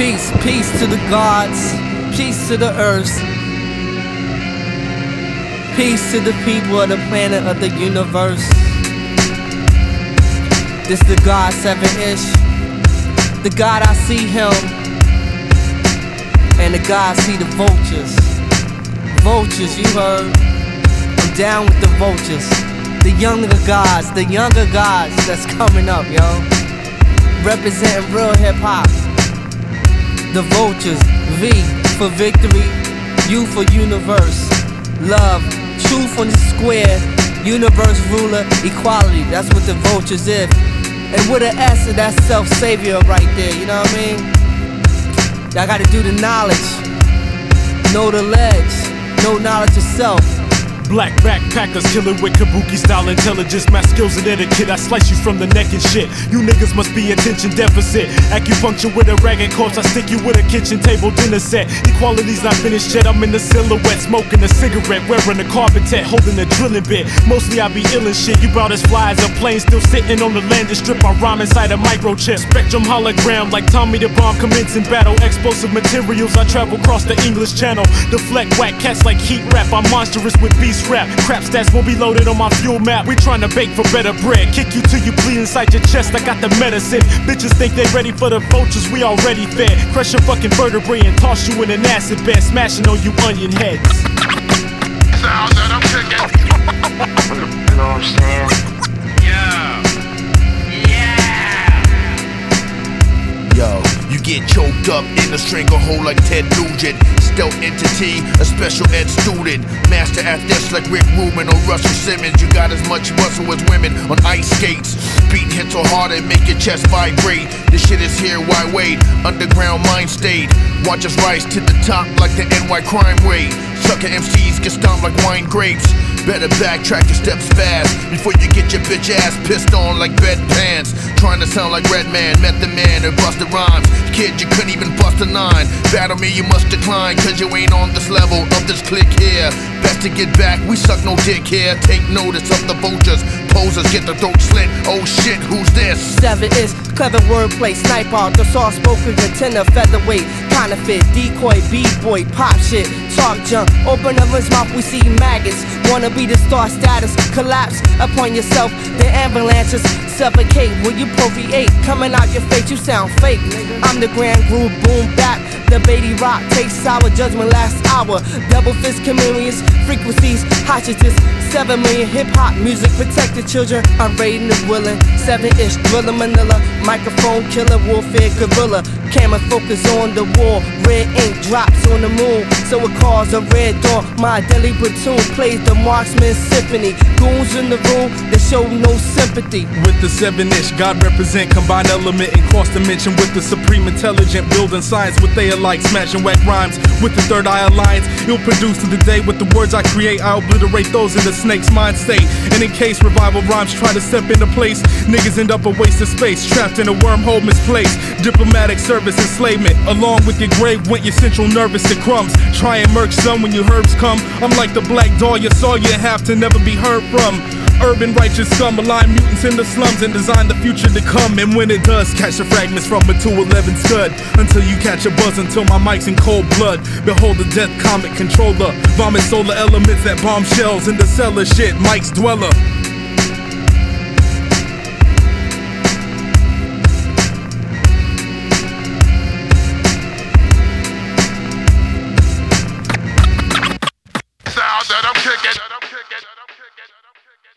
Peace, peace to the gods, peace to the earth, peace to the people of the planet of the universe. This the God seven ish, the God I see him, and the God see the vultures. Vultures, you heard? I'm down with the vultures, the younger gods, the younger gods that's coming up, yo. Representing real hip hop. The vultures, V for victory, U for universe, love, truth on the square, universe ruler, equality. That's what the vultures is. And with an S, that's self savior right there. You know what I mean? Y'all gotta do the knowledge, know the ledge, know knowledge of self. Black backpackers killing with kabuki style intelligence. My skills and etiquette, I slice you from the neck and shit. You niggas must be attention deficit. Acupuncture with a ragged corpse, I stick you with a kitchen table dinner set. Equality's not finished yet, I'm in the silhouette, smoking a cigarette, wearing a carpet holding a drilling bit. Mostly I be ill and shit. You bout as fly as a plane, still sitting on the landing strip. I rhyme inside a microchip. Spectrum hologram, like Tommy the Bomb commencing battle. Explosive materials, I travel across the English channel. Deflect whack cats like heat rap. I'm monstrous with beast rap. Crap stats won't be loaded on my fuel map. We tryna bake for better bread. Kick you till you bleed inside your chest. I got the medicine. Bitches think they ready for the vultures. We already fed. Crush your fucking vertebrae and toss you in an acid bed. Smashing on you onion heads. Sound that I'm kicking. You know what I'm saying? Yeah. Yo, you get choked up in a stranglehold like Ted Nugent. Stealth entity, a special ed student. Master athletes like Rick Rubin or Russell Simmons. You got as much muscle as women on ice skates. Beat hits so hard and make your chest vibrate. This shit is here, why wait? Underground mind state. Watch us rise to the top like the NY crime rate. Sucker MCs get stomped like wine grapes. Better backtrack your steps fast before you get your bitch ass pissed on like bedpans. Trying to sound like Redman, Method Man, or Busta Rhymes. Kid, you couldn't even bust a nine. Battle me, you must decline, cause you ain't on this level of this click here. Best to get back, we suck no dick here. Take notice of the vultures. Posers get the throat slit. Oh shit, who's this? Seven is clever wordplay, sniper, the soft spoken contender, featherweight, counterfeit, decoy, b-boy, pop shit, talk junk, open up his mouth, we see maggots, wanna be the star status, collapse upon yourself, the avalanches suffocate when you procreate, coming out your face, you sound fake. I'm the grand groove, boom bap, the baby rock takes sour judgment last hour, double fist chameleons, frequencies, hostages, seven million hip hop music, protect the children, I'm raiding and willing, seven ish, thriller Manila, microphone killer, warfare gorilla, camera focus on the wall, red ink drops on the moon, so it calls a red dawn. My deadly platoon plays the marksman symphony, goons in the room, they show no sympathy. With the seven ish, God represent combined element and cross dimension with the supreme intelligent building science with they alike, smashing whack rhymes with the third eye alliance. You'll produce to the day with the words I create. I obliterate those in the snake's mind state. And in case revival rhymes try to step into place, niggas end up a waste of space, trapped in a wormhole misplaced. Diplomatic service enslavement, along with your grave went your central nervous to crumbs. Try and merge some when your herbs come. I'm like the black doll you saw you have to never be heard from. Urban righteous scum align mutants in the slums and design the future to come. And when it does, catch the fragments from a 211 scud. Until you catch a buzz, until my mic's in cold blood. Behold the death comet controller. Vomit solar elements that bomb shells in the cellar shit. Mike's dweller.